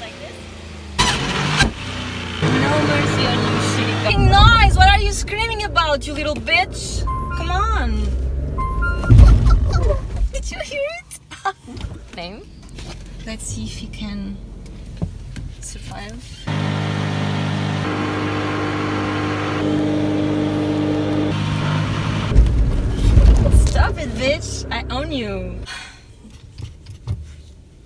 No mercy on you, shitty. Nice! What are you screaming about, you little bitch? Come on. Did you hear it? Name? Let's see if he can survive. Stop it, bitch! I own you.